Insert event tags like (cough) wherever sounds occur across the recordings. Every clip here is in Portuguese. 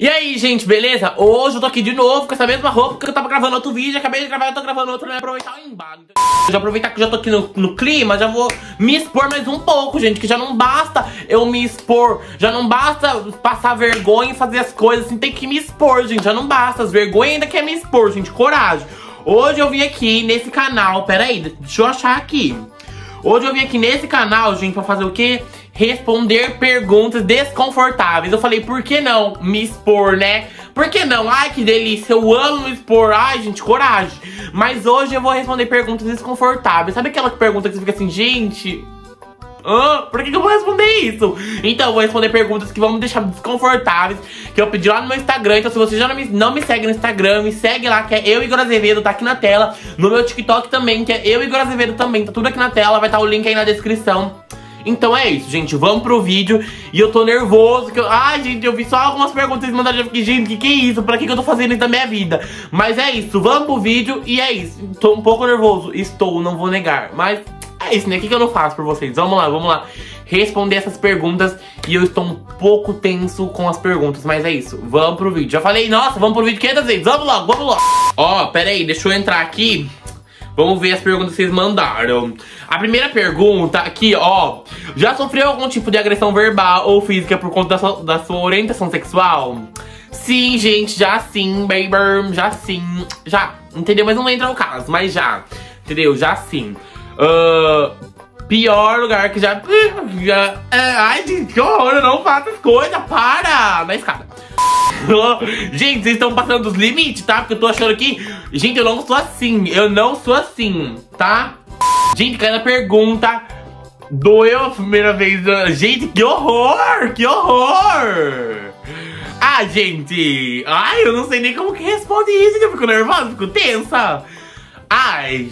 E aí, gente, beleza? Hoje eu tô aqui de novo com essa mesma roupa que eu tava gravando outro vídeo, acabei de gravar, eu tô gravando outro, né? Aproveitar o embalo. Já aproveitar que já tô aqui no, no, clima, já vou me expor mais um pouco, gente, que já não basta eu me expor, já não basta passar vergonha e fazer as coisas, assim, tem que me expor, gente, já não basta, as vergonhas ainda quer me expor, gente, coragem. Hoje eu vim aqui nesse canal, peraí, deixa eu achar aqui. Hoje eu vim aqui nesse canal, gente, pra fazer o quê? Responder perguntas desconfortáveis. Eu falei, por que não me expor, né? Por que não? Ai, que delícia, eu amo me expor. Ai, gente, coragem. Mas hoje eu vou responder perguntas desconfortáveis. Sabe aquela pergunta que você fica assim, gente... Ah, por que, que eu vou responder isso? Então, eu vou responder perguntas que vão me deixar desconfortáveis, que eu pedi lá no meu Instagram. Então, se você já não me, não me segue no Instagram, me segue lá, que é eu, Igor Azevedo, tá aqui na tela. No meu TikTok também, que é eu, Igor Azevedo também, tá tudo aqui na tela. Vai estar tá o link aí na descrição. Então é isso, gente. Vamos pro vídeo. E eu tô nervoso. Que eu... Ai, gente, eu vi só algumas perguntas e mandaram. Eu fiquei, gente, que que é isso? Pra que, que eu tô fazendo isso da minha vida? Mas é isso. Vamos pro vídeo e é isso. Tô um pouco nervoso. Estou, não vou negar. Mas é isso, né? O que, que eu não faço por vocês? Vamos lá, vamos lá. Responder essas perguntas. E eu estou um pouco tenso com as perguntas. Mas é isso. Vamos pro vídeo. Já falei, nossa, vamos pro vídeo 500 vezes. Vamos logo, vamos logo. Ó, pera aí, deixa eu entrar aqui. Vamos ver as perguntas que vocês mandaram. A primeira pergunta aqui, ó. Já sofreu algum tipo de agressão verbal ou física por conta da sua, da sua orientação sexual? Sim, gente, já sim, baby. Já sim. Já. Entendeu? Mas não entra no caso, mas já. Entendeu? Já sim. Uh, pior lugar que (laughs) já. é, ai, gente, que horror, eu não faço as coisas, para! Na escada. (laughs) gente, vocês estão passando dos limites, tá? Porque eu tô achando que... Gente, eu não sou assim. Eu não sou assim, tá? Gente, cada pergunta... Doeu a primeira vez. Gente, que horror! Que horror! Ah, gente! Ai, eu não sei nem como que responde isso. Eu fico nervosa, fico tensa. Ai,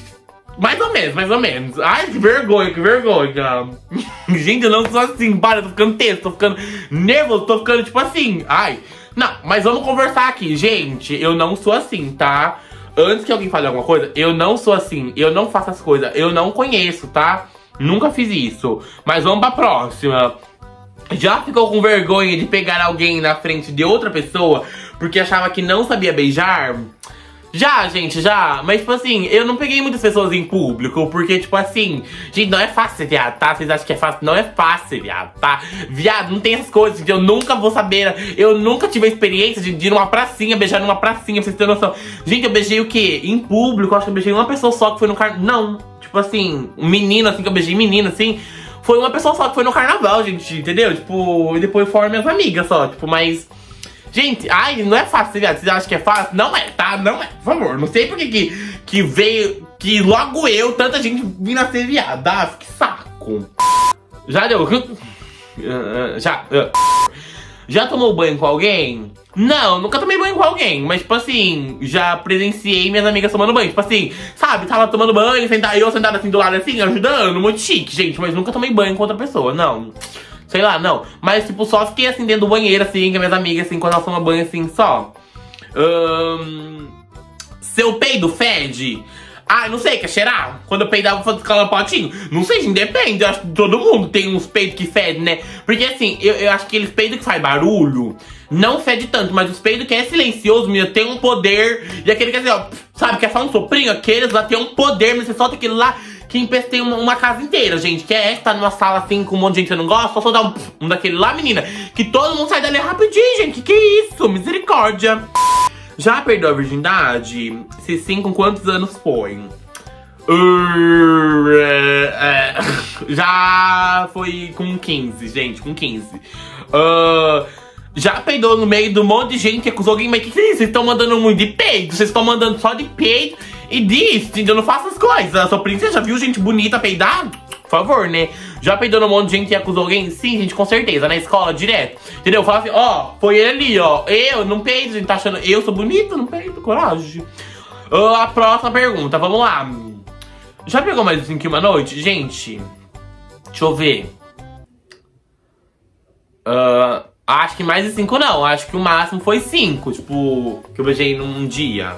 mais ou menos, mais ou menos. Ai, que vergonha, que vergonha. (laughs) gente, eu não sou assim. Para, tô ficando tenso, tô ficando nervoso, tô ficando tipo assim. Ai, não, mas vamos conversar aqui. Gente, eu não sou assim, tá? Antes que alguém fale alguma coisa, eu não sou assim. Eu não faço as coisas. Eu não conheço, tá? Nunca fiz isso. Mas vamos pra próxima. Já ficou com vergonha de pegar alguém na frente de outra pessoa porque achava que não sabia beijar? Já, gente, já. Mas, tipo assim, eu não peguei muitas pessoas em público, porque, tipo assim, gente, não é fácil ser viado, tá? Vocês acham que é fácil? Não é fácil viado, tá? Viado, não tem essas coisas, gente. Eu nunca vou saber. Eu nunca tive a experiência de, de ir numa pracinha, beijar numa pracinha, pra vocês terem noção. Gente, eu beijei o quê? Em público, acho que eu beijei uma pessoa só que foi no carnaval. Não, tipo assim, um menino, assim, que eu beijei menino, assim. Foi uma pessoa só que foi no carnaval, gente, entendeu? Tipo, e depois foram minhas amigas só, tipo, mas. Gente, ai, não é fácil, viado. Vocês acham que é fácil? Não é, tá? Não é. Por favor, não sei por que, que veio. Que logo eu, tanta gente vindo a ser viado. Ah, que saco. Já deu. Já. Já tomou banho com alguém? Não, nunca tomei banho com alguém, mas tipo assim, já presenciei minhas amigas tomando banho. Tipo assim, sabe, tava tomando banho, sentar, eu sentada assim do lado assim, ajudando, muito chique, gente, mas nunca tomei banho com outra pessoa, não. Sei lá, não. Mas, tipo, só fiquei assim dentro do banheiro, assim, com minhas amigas, assim, quando elas tomam banho, assim, só. Seu peido fede? Ah, não sei, quer cheirar? Quando eu peidava, vou ficar no potinho? Não sei, gente, depende. Eu acho que todo mundo tem uns peidos que fedem, né? Porque assim, eu, eu acho que aqueles peidos que faz barulho não fede tanto, mas os peidos que é silencioso, menino, tem um poder. E aquele que é assim, ó, sabe, que é só um soprinho, aqueles lá tem um poder, mas você solta aquele lá que empestei uma, uma, casa inteira, gente. Que é esta, numa sala assim com um monte de gente que não gosta, só dar um, um daquele lá, menina. Que todo mundo sai dali rapidinho, gente. Que que é isso? Misericórdia. Já perdeu a virgindade? Se sim, com quantos anos foi? Uh, é, já foi com 15, gente, com 15. Uh, já peidou no meio do monte de gente que acusou alguém, mas que que é isso? Vocês estão mandando muito de peito, vocês estão mandando só de peito e diz, eu não faço as coisas. A sua princesa já viu gente bonita peidar? Por favor, né? Já peidou no monte de gente que acusou alguém? Sim, gente, com certeza. Na escola, direto. Entendeu? Fala assim, ó, foi ele ali, ó. Eu não peido, gente tá achando... Eu sou bonita, não peido, coragem. A próxima pergunta, vamos lá. Já pegou mais de 5 uma noite? Gente, deixa eu ver. Uh, acho que mais de 5 não. Acho que o máximo foi 5, tipo, que eu beijei num dia.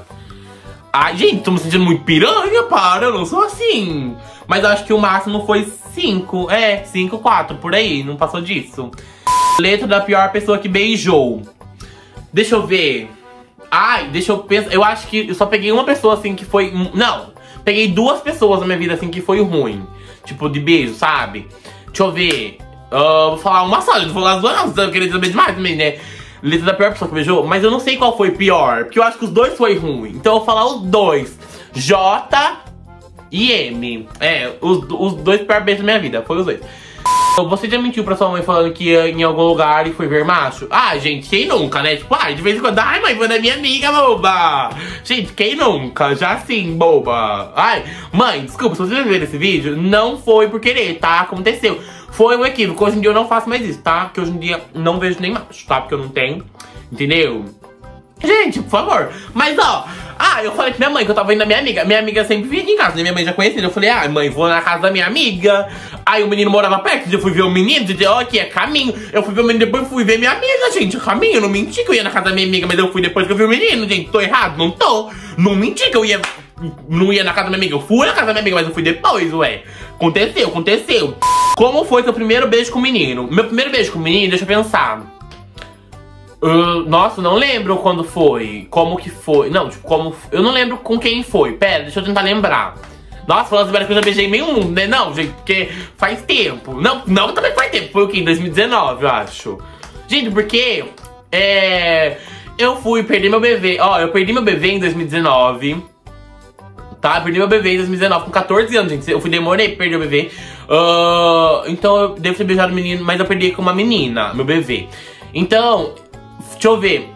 Ai, gente, tô me sentindo muito piranha, para, eu não sou assim. Mas acho que o máximo foi 5, é, 5, 4, por aí, não passou disso. Letra da pior pessoa que beijou. Deixa eu ver. Ai, deixa eu pensar. Eu acho que eu só peguei uma pessoa assim que foi. Não, peguei duas pessoas na minha vida assim que foi ruim. Tipo, de beijo, sabe? Deixa eu ver. Uh, vou falar uma só, não vou falar as duas, não, eu queria saber demais também, né? Letra da pior pessoa que beijou, mas eu não sei qual foi pior, porque eu acho que os dois foi ruim. Então eu vou falar os dois. J e M. É, os, os dois piores beijos da minha vida, foi os dois. Você já mentiu pra sua mãe falando que ia em algum lugar e foi ver macho? Ah, gente, quem nunca, né? Tipo, ai, de vez em quando, ai, mãe, foi da minha amiga, boba. Gente, quem nunca? Já assim, boba. Ai, mãe, desculpa, se você ver esse vídeo, não foi por querer, tá? Aconteceu. Foi um equívoco. Hoje em dia eu não faço mais isso, tá? Porque hoje em dia não vejo nem macho, tá? Porque eu não tenho, entendeu? Gente, por favor. Mas, ó, ah, eu falei pra minha mãe que eu tava indo na minha amiga. Minha amiga sempre vinha aqui em casa, né? Minha mãe já conhecia. Eu falei, ah, mãe, vou na casa da minha amiga. Aí o menino morava perto, eu fui ver o menino, disse, ó, aqui é caminho. Eu fui ver o menino, depois fui ver minha amiga, gente. Caminho, eu não menti que eu ia na casa da minha amiga, mas eu fui depois que eu vi o menino, gente. Tô errado? Não tô. Não menti que eu ia. Não ia na casa da minha amiga. Eu fui na casa da minha amiga, mas eu fui depois, ué. Aconteceu, aconteceu. Como foi seu primeiro beijo com o menino? Meu primeiro beijo com o menino, deixa eu pensar. Nossa, não lembro quando foi. Como que foi. Não, tipo, como. Eu não lembro com quem foi. Pera, deixa eu tentar lembrar. Nossa, falando assim, que eu beijei meio mundo, né? Não, gente, porque faz tempo. Não, não também faz tempo. Foi o que? Em 2019, eu acho. Gente, porque. É. Eu fui perder meu bebê. Ó, eu perdi meu bebê em 2019. Tá? Eu perdi meu bebê em 2019 com 14 anos, gente. Eu fui demorei pra perder o bebê. Uh, então eu devo ter beijado o menino, mas eu perdi com uma menina, meu bebê. Então, Deixa eu ver.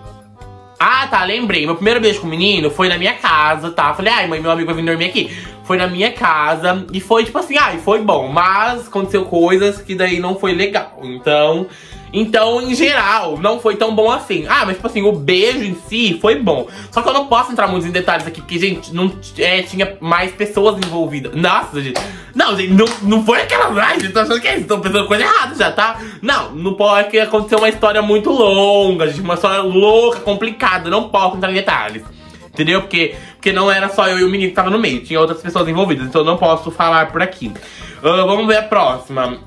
Ah, tá, lembrei. Meu primeiro beijo com o menino foi na minha casa, tá? Falei, ai, mãe, meu amigo vai vir dormir aqui. Foi na minha casa e foi tipo assim, ai, foi bom. Mas aconteceu coisas que daí não foi legal. Então, então, em geral, não foi tão bom assim. Ah, mas tipo assim, o beijo em si foi bom. Só que eu não posso entrar muito em detalhes aqui, porque, gente, não é, tinha mais pessoas envolvidas. Nossa, gente. Não, gente, não, não foi aquela. Ai, gente, tô achando que é isso. Tô pensando coisa errada já, tá? Não, não pode, é que aconteceu uma história muito longa, gente. Uma história louca, complicada. Não posso entrar em detalhes. Entendeu? Porque, porque não era só eu e o menino que tava no meio, tinha outras pessoas envolvidas, então eu não posso falar por aqui. Uh, vamos ver a próxima.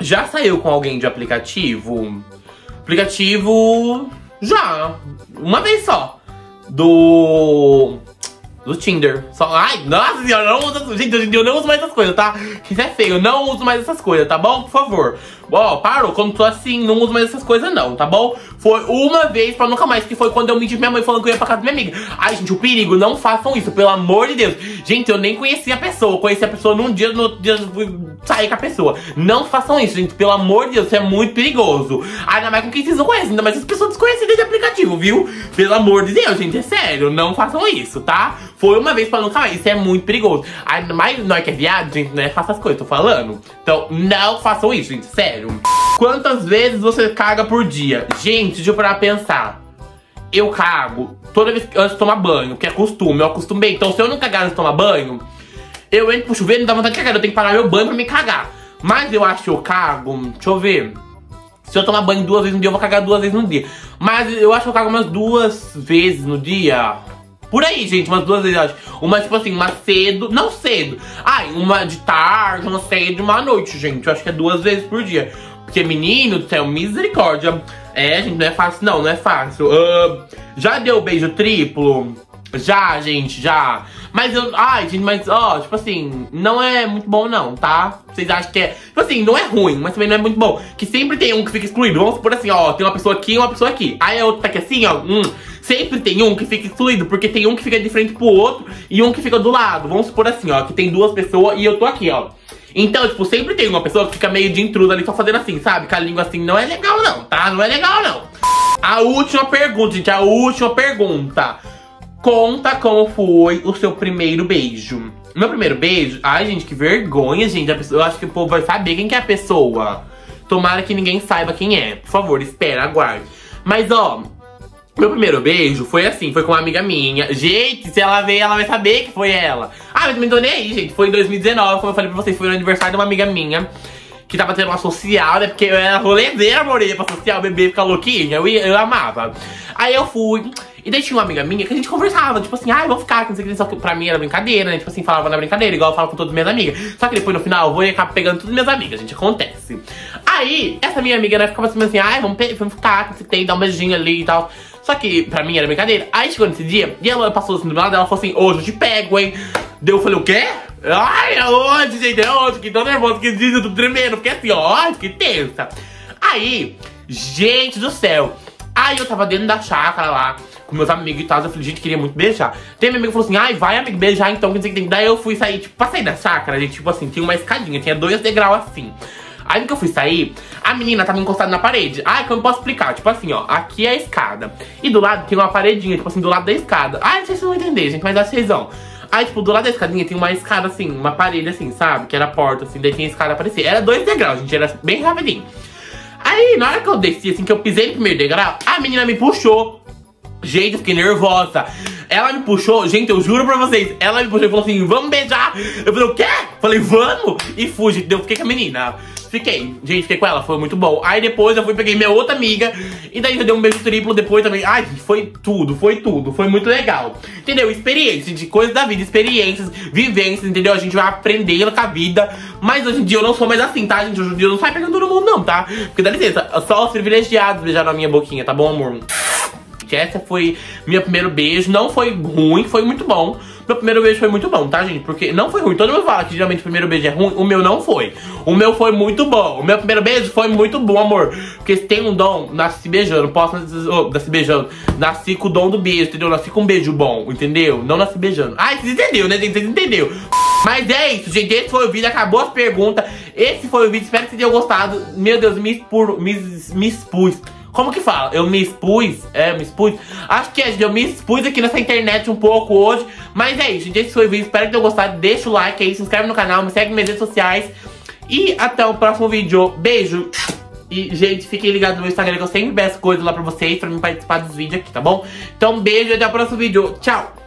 Já saiu com alguém de aplicativo? Aplicativo. Já. Uma vez só. Do do Tinder. Só, ai, nossa senhora, não uso, gente, eu não uso mais essas coisas, tá? Isso é feio, eu não uso mais essas coisas, tá bom? Por favor. Ó, parou, quando tô assim, não uso mais essas coisas não, tá bom? Foi uma vez pra nunca mais, que foi quando eu menti minha mãe falando que eu ia pra casa da minha amiga. Ai, gente, o perigo, não façam isso, pelo amor de Deus. Gente, eu nem conhecia a pessoa, conheci a pessoa num dia, no outro dia sair com a pessoa. Não façam isso, gente, pelo amor de Deus, isso é muito perigoso. Ainda mais com quem vocês não conhecem, ainda mais as pessoas desconhecidas de aplicativo, viu? Pelo amor de Deus, gente, é sério, não façam isso, tá? Foi uma vez pra nunca mais. Isso é muito perigoso. Ainda mais nós que é viado, gente, não é faça as coisas, tô falando. Então, não façam isso, gente, sério. Quantas vezes você caga por dia? Gente, deixa eu parar pensar. Eu cago toda vez antes de tomar banho, que é costume, eu acostumei. Então, se eu não cagar antes de tomar banho, eu entro pro chuveiro e não dá vontade de cagar. Eu tenho que parar meu banho pra me cagar. Mas eu acho que eu cago, deixa eu ver. Se eu tomar banho duas vezes no dia, eu vou cagar duas vezes no dia. Mas eu acho que eu cago umas duas vezes no dia. Por aí, gente, umas duas vezes, eu acho. Uma, tipo assim, uma cedo, não cedo. Ai, uma de tarde, uma cedo uma noite, gente. Eu acho que é duas vezes por dia. Porque, menino do céu, misericórdia. É, gente, não é fácil, não, não é fácil. Uh, já deu beijo triplo? Já, gente, já. Mas eu. Ai, gente, mas, ó, tipo assim, não é muito bom, não, tá? Vocês acham que é. Tipo assim, não é ruim, mas também não é muito bom. Que sempre tem um que fica excluído. Vamos supor assim, ó, tem uma pessoa aqui e uma pessoa aqui. Aí a outra tá aqui assim, ó. Hum, sempre tem um que fica excluído, porque tem um que fica de frente pro outro e um que fica do lado. Vamos supor assim, ó, que tem duas pessoas e eu tô aqui, ó. Então, tipo, sempre tem uma pessoa que fica meio de intruso ali só fazendo assim, sabe? Com a língua assim, não é legal não, tá? Não é legal não. A última pergunta, gente, a última pergunta. Conta como foi o seu primeiro beijo. Meu primeiro beijo? Ai, gente, que vergonha, gente. Pessoa, eu acho que o povo vai saber quem que é a pessoa. Tomara que ninguém saiba quem é. Por favor, espera, aguarde. Mas, ó, meu primeiro beijo foi assim, foi com uma amiga minha. Gente, se ela ver, ela vai saber que foi ela. Ah, mas me nem aí, gente. Foi em 2019, como eu falei pra vocês, foi no aniversário de uma amiga minha. Que tava tendo uma social, né? Porque eu era rolezeira, amor, pra social, bebê, ficar louquinha. Eu, eu amava. Aí eu fui. E daí tinha uma amiga minha que a gente conversava, tipo assim, ah, vou ficar, não sei o que, só que pra mim era brincadeira, né? Tipo assim, falava na brincadeira, igual eu falo com todas as minhas amigas. Só que depois no final eu vou acabo pegando todas as minhas amigas, gente, acontece. Aí, essa minha amiga, né, ficava assim, assim, ai, vamos, vamos ficar, não sei o que, dar um beijinho ali e tal. Só que pra mim era brincadeira. Aí chegou nesse dia, e ela passou assim do lado, ela falou assim, hoje eu te pego, hein? Daí eu falei, o quê? Ai, é hoje, gente, é hoje, que tô nervoso, que eu tô tremendo, porque assim, ó, que tensa. Aí, gente do céu, aí eu tava dentro da chácara lá, com meus amigos e tal, eu falei, gente, queria muito beijar. Tem meu amigo falou assim, ai, vai, amigo, beijar então, quer dizer que tem. Daí eu fui sair, tipo, pra sair da chácara, gente, tipo assim, tinha uma escadinha, tinha dois degraus assim. Aí que eu fui sair, a menina tava encostada na parede. Ah, que eu não posso explicar. Tipo assim, ó, aqui é a escada. E do lado tem uma paredinha, tipo assim, do lado da escada. Ah, não sei se vocês vão entender, gente, mas dá vocês vão. Aí, tipo, do lado da escadinha tem uma escada assim, uma parede assim, sabe? Que era a porta, assim, daí tinha a escada aparecer. Era dois degraus, gente, era bem rapidinho. Aí, na hora que eu desci, assim, que eu pisei no primeiro degrau, a menina me puxou. Gente, eu fiquei nervosa. Ela me puxou, gente, eu juro pra vocês, ela me puxou e falou assim, vamos beijar. Eu falei, o quê? Falei, vamos. E fui, gente, eu fiquei com a menina. Fiquei, gente, fiquei com ela, foi muito bom. Aí depois eu fui, peguei minha outra amiga, e daí eu dei um beijo triplo depois também. Ai, foi tudo, foi tudo, foi muito legal. Entendeu? Experiências, de coisas da vida, experiências, vivências, entendeu? A gente vai aprendendo com a vida. Mas hoje em dia eu não sou mais assim, tá, gente? Hoje em dia eu não saio pegando todo mundo, não, tá? Porque dá licença, só os privilegiados beijaram a minha boquinha, tá bom, amor? Essa foi meu primeiro beijo. Não foi ruim, foi muito bom. Meu primeiro beijo foi muito bom, tá, gente? Porque não foi ruim. Todo mundo fala que geralmente o primeiro beijo é ruim. O meu não foi. O meu foi muito bom. O meu primeiro beijo foi muito bom, amor. Porque se tem um dom, nasci beijando. Posso oh, nasci beijando. Nasci com o dom do beijo, entendeu? Nasci com um beijo bom, entendeu? Não nasci beijando. Ai, vocês entenderam, né, gente? Vocês entenderam. Mas é isso, gente. Esse foi o vídeo. Acabou as perguntas. Esse foi o vídeo. Espero que vocês tenham gostado. Meu Deus, me, expur, me, me expus. Como que fala? Eu me expus? É, me expus? Acho que é, eu me expus aqui nessa internet um pouco hoje. Mas é isso, gente. Esse foi o vídeo. Espero que tenham gostado. Deixa o like aí, se inscreve no canal, me segue nas minhas redes sociais. E até o próximo vídeo. Beijo! E, gente, fiquem ligados no meu Instagram que eu sempre peço coisas lá pra vocês, pra mim participar dos vídeos aqui, tá bom? Então, beijo e até o próximo vídeo. Tchau!